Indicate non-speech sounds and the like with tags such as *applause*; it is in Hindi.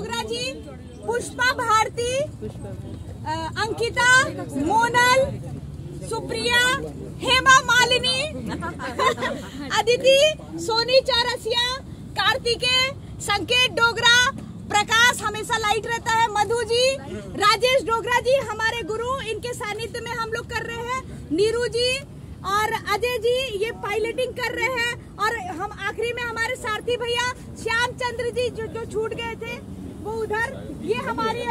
डोगरा जी पुष्पा भारती अंकिता, मोनल, सुप्रिया, हेमा मालिनी, *laughs* अदिति, सोनी चौरसिया कार्तिकेय संकेत डोगरा, प्रकाश हमेशा लाइट रहता है मधु जी राजेश डोगरा जी हमारे गुरु, इनके सानिध्य में हम लोग कर रहे हैं, नीरू जी और अजय जी ये पायलटिंग कर रहे हैं और हम, आखिरी में हमारे सारथी भैया श्याम चंद्र जी जो जो छूट गए थे उधर ये हमारे